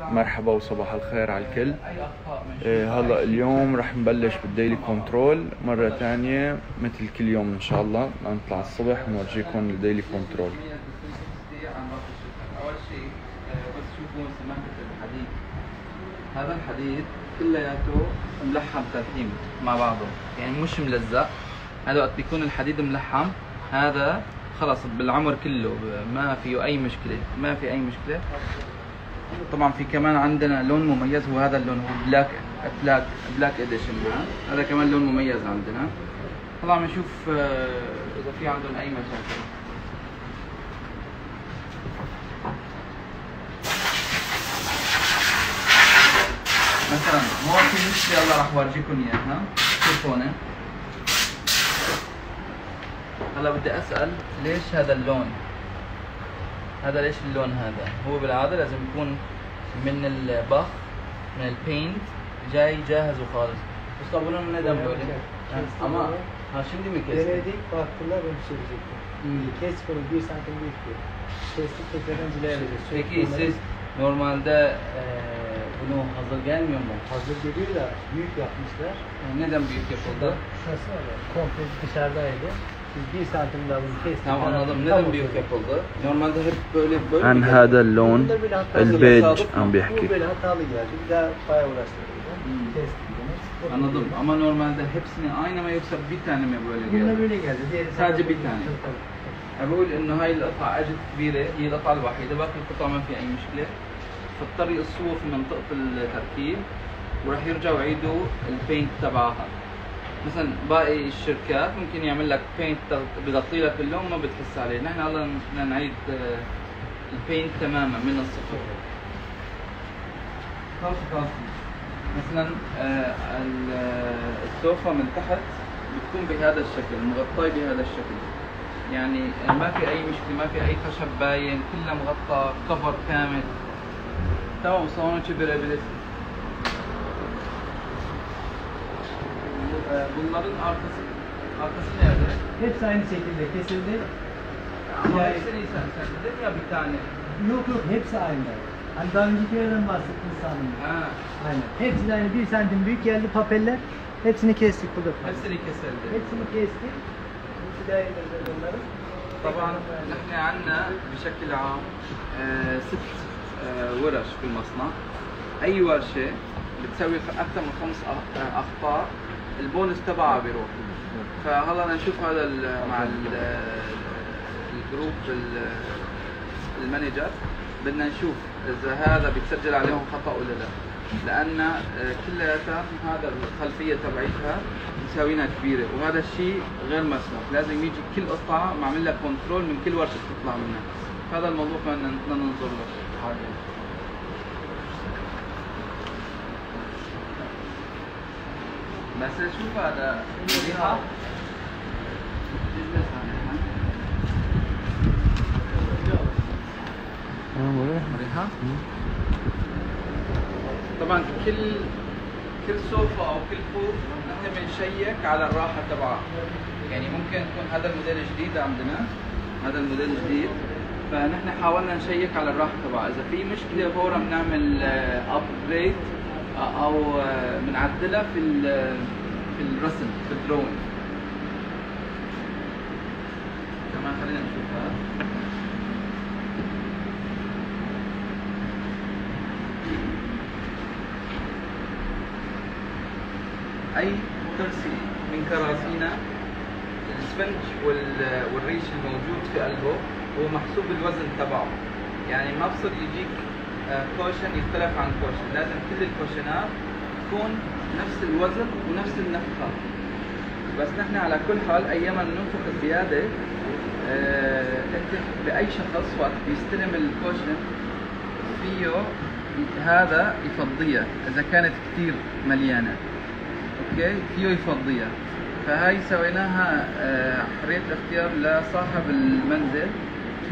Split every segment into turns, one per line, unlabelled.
مرحبا وصباح الخير على الكل. إيه هلا اليوم رح نبلش بال daily control مرة تانية مثل كل يوم إن شاء الله. نطلع الصبح ونورجيكم ال daily control
اول شيء بس شوفوا سماكة الحديد هذا الحديد كلياته ملحم تلحيم مع بعضه. يعني مش ملزق. هذا وقت بيكون الحديد ملحم. هذا خلص بالعمر كله ما فيه أي مشكلة ما في أي مشكلة. طبعا في كمان عندنا لون مميز هو هذا اللون هو black black black edition هذا كمان لون مميز عندنا. طبعا بنشوف إذا في عندهم أي مشاكل. مثلا هون في مشكله يلا راح اورجيكم اياها شوف هلا بدي أسأل ليش هذا اللون؟ هذا ليش اللون هذا هو بالعاده لازم يكون من البخ من البينت جاي جاهز وخالص بس طب bunun neden böyle ama ha şimdi mi kestin
Denedik, baktılar ve pişirecekler.
Hmm.
Kes bunu bir santim büyük bir. Kestik tekrardan cilaya vereceğiz.
peki siz normalde eee bunu hazır gelmiyor mu
Hazır geliyor da büyük yapmışlar.
Yani neden büyük yapıldı
Şurası var ya, komple dışarıdaydı. Biz bir santim daha bunu kestik.
tamam anladım
Tam
neden
oturdu.
büyük yapıldı normalde hep böyle böyle
عن
mi
هذا
geldi?
اللون
Bunda böyle hatalı
البيج
صادق
عم
Bu
بيحكي
böyle hatalı geldi. Bir daha bayağı uğraştırdı.
Hmm.
Kestik bunu.
Anladım ama normalde hepsini aynı mı yoksa bir tane mi böyle
Bunda
geldi?
böyle geldi. Diğeri
Sadece bir
tabii,
tane.
tabii.
بقول انه هاي القطعة اجت كبيرة هي القطعة الوحيدة باقي القطع ما في اي مشكلة فاضطر يقصوها في منطقة التركيب وراح يرجعوا يعيدوا البينت تبعها مثلا باقي الشركات ممكن يعمل لك paint بغطي لك اللون ما بتحس عليه. نحن هلا بدنا نعيد آه، ال paint تماما من الصفر. خلص خلص مثلا آه، آه، السوفا من تحت بتكون بهذا الشكل مغطاة بهذا الشكل. يعني ما في أي مشكلة ما في أي خشب باين كله مغطى كفر كامل. tamam sonucu verebilirsin. Ee, Bunların arkası arkası nerede?
Hepsi aynı şekilde kesildi.
Ama
Yani-
hepsini sen sen dedin ya bir tane.
Yok yok hepsi aynı. Hani daha öncekilerden bahsettim sanırım.
Ha,
Aynen. Hepsi de aynı bir santim büyük geldi papeller. Hepsini kestik burada.
hepsini kesildi.
Hepsini kestik. İptidai edeceğiz onları.
طبعا نحن عندنا بشكل عام آه، ست آه، ورش في المصنع اي ورشه بتسوي اكثر من خمس أخ- آه، اخطاء البونس تبعها بيروح. فهلا بدنا نشوف هذا مع ال- ال group ال- ال manager. بدنا نشوف إذا هذا بيتسجل عليهم خطأ ولا لا. لأن آه، كلياتها هذا الخلفية تبعيتها مساوينها كبيرة. وهذا الشيء غير مسموح. لازم يجي كل قطعة معمل لها كنترول من كل ورشة تطلع منها. هذا الموضوع بدنا بدنا ننظر له حاليا بس شوف هذا مريحة مريحة طبعا كل كل سوفا أو كل فوق نحن بنشيك على الراحة تبعها يعني ممكن يكون هذا الموديل جديد عندنا. هذا الموديل جديد. فنحن حاولنا نشيك على الراحة تبعها إذا في مشكلة فورا بنعمل upgrade أو بنعدلها في في الرسم في ال drawing. كمان خلينا نشوف هذا أي كرسي من كراسينا السفنج وال- والريش الموجود في قلبه هو محسوب الوزن تبعه. يعني ما بصير يجيك cushion يختلف عن cushion لازم كل الكوشنات تكون نفس الوزن ونفس النفخه بس نحن على كل حال أيام ننفخ زيادة آه، أنت بأي شخص وقت بيستلم ال cushion فيه هذا يفضيها إذا كانت كثير مليانة. أوكي؟ فيه يفضيها. فهاي سويناها آه، حرية الاختيار لصاحب المنزل.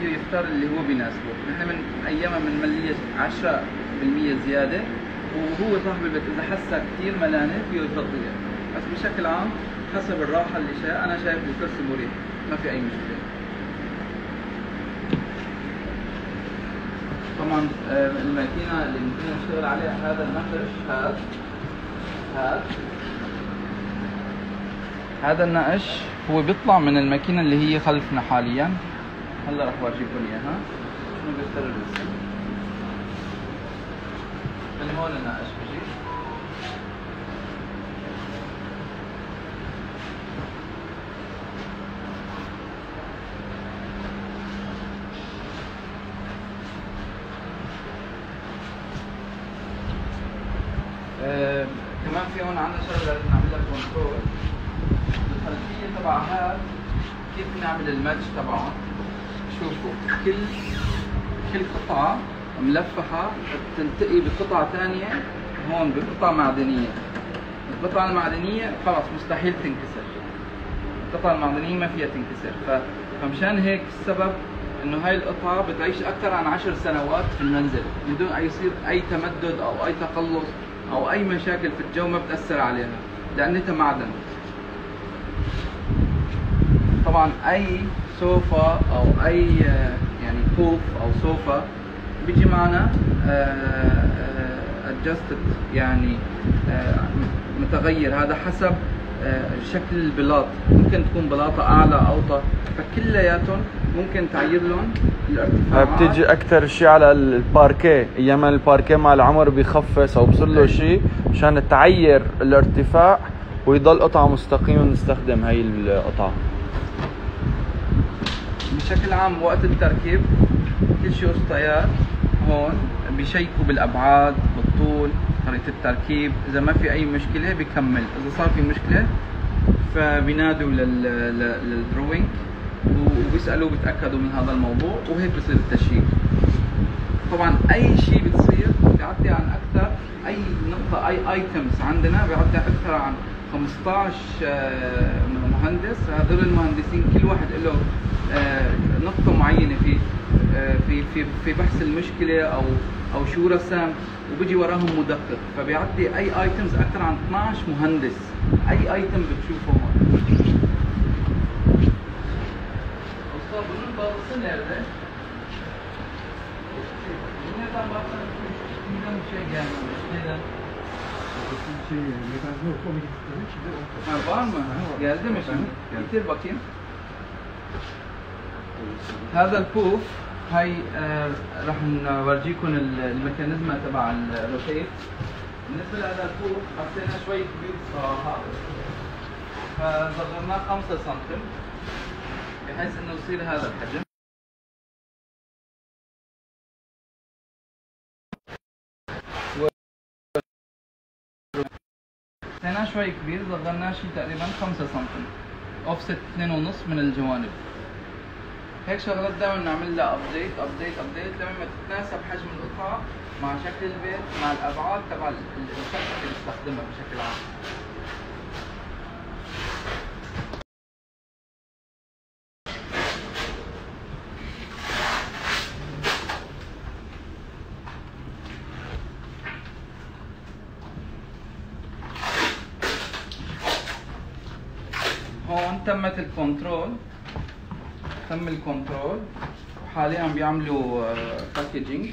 فيه يختار اللي هو بيناسبه. نحن من ايامها بنمليه 10% زيادة وهو صاحب البيت. إذا حسها كثير ملانة فيه يفضيها بس بشكل عام حسب الراحة اللي شاء أنا شايف الكرسي مريح ما في أي مشكلة. طبعا آه، الماكينة اللي ممكن نشتغل عليها هذا النقش هذا هذا هذا النقش هو بيطلع من الماكينة اللي هي خلفنا حاليا. هلا رح اورجيكم اياها شنو بيختار الرسم؟ من هون النقش بيجي؟ كمان في هون عندنا شغلة لازم نعملها كنترول الخلفية تبع هذا كيف نعمل الماتش تبعهم؟ شوفوا كل كل قطعة ملفحة بتلتقي بقطعة ثانية هون بقطعة معدنية. القطعة المعدنية خلص مستحيل تنكسر. القطعة المعدنية ما فيها تنكسر. فمشان هيك السبب إنه هاي القطعة بتعيش أكثر عن عشر سنوات في المنزل من دون أي يصير أي تمدد أو أي تقلص أو أي مشاكل في الجو ما بتأثر عليها لانها معدن. طبعا أي سوفا أو أي آه، يعني بوف أو سوفا بيجي معنا adjusted يعني آه، متغير. هذا حسب آه، شكل البلاط. ممكن تكون بلاطة أعلى أوطى. فكلياتهم ممكن تعير لهم الارتفاعات.
بتيجي أكثر شيء على الباركيه. أيام الباركيه مع العمر بيخفص أو بصير له
إيه.
شيء مشان تعير الارتفاع ويضل قطعة مستقيمة نستخدم هي القطعة.
بشكل عام وقت التركيب كل شيء اسطيات هون بيشيكوا بالأبعاد بالطول طريقة التركيب. إذا ما في أي مشكلة بيكمل. إذا صار في مشكلة فبينادوا لل لل- لل drawing وبيسألوا بيتأكدوا من هذا الموضوع وهيك بصير التشييك. طبعا أي شيء بتصير بيعدي عن أكثر أي نقطة أي items عندنا بيعدي أكثر عن 15 آه، مهندس هذول المهندسين كل واحد له آه، نقطة معينة في آه، في في في بحث المشكلة أو أو شو رسم وبيجي وراهم مدقق. فبيعدي أي items أكثر عن 12 مهندس. أي item بتشوفه هون Usta? Ha, var mı? Geldi mi şimdi? Getir bakayım. هذا البوف هاي آه، راح نورجيكم ال- ال mechanism تبع ال rotate بالنسبة لهذا البوف حطينا شوي كبير صراحة فصغرناه 5 سم بحيث إنه يصير هذا الحجم حطيناه شوي كبير صغرناه شي تقريبا 5 سم اوفست 2.5 من الجوانب. هيك شغلات دائما نعمل لها update update update لما تتناسب حجم القطعة مع شكل البيت مع الأبعاد تبع ال- ال- الشكل اللي بنستخدمها بشكل عام هون تمت ال control تم ال control وحاليا بيعملوا packaging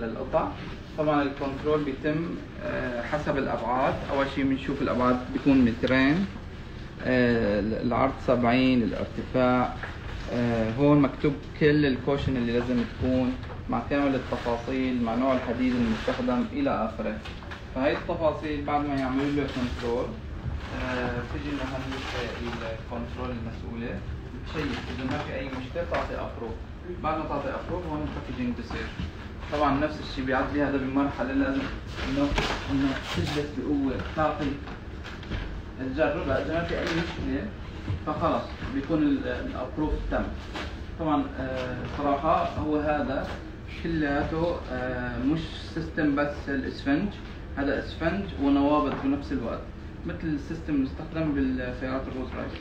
للقطع. طبعا ال control بيتم آه، حسب الأبعاد. أول شيء بنشوف الأبعاد بيكون مترين آه، العرض 70 الارتفاع. آه، هون مكتوب كل ال cushion اللي لازم تكون مع كامل التفاصيل مع نوع الحديد المستخدم إلى آخره. فهي التفاصيل بعد ما يعملوا له control آه، بتجي مهندسة ال control المسؤولة. بتشيك إذا ما في أي مشكلة تعطي approve بعد ما تعطي approve هون ال packaging بصير. طبعا نفس الشيء بيعدي هذا بمرحلة لازم إنه تجلس بقوة تعطي تجرب إذا ما في أي مشكلة فخلص بيكون ال- ال approve تم. طبعا آه، صراحة هو هذا كلياته آه، مش system بس الاسفنج هذا اسفنج ونوابض بنفس الوقت. مثل ال system المستخدم بالسيارات الرولز رويس.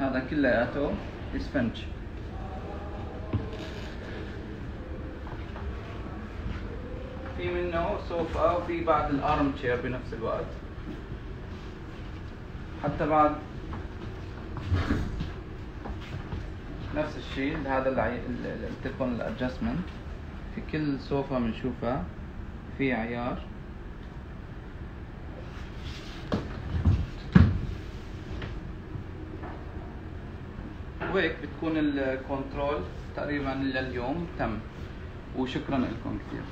هذا كلياته اسفنج في منه سوفا وفي بعد ال armchair بنفس الوقت. حتى بعد نفس الشيء هذا لكم ال adjustment في كل صوفة بنشوفها في عيار. وهيك بتكون الكنترول تقريبا لليوم تم. وشكرا لكم كثير.